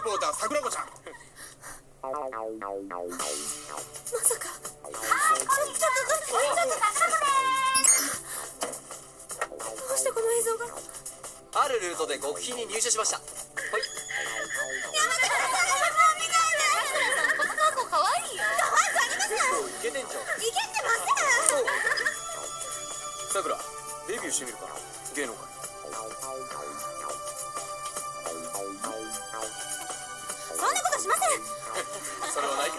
た桜子ちゃん。まさか。はいこんにちはちょっと。ちょっと桜子でどうしてこの映像があるルートで極秘に入手しました。はい。この子可愛いよ可愛くありませんイケて。んじゃんいけてまさくらデビューしてみるか。芸能界そんなことしませんそれはないけど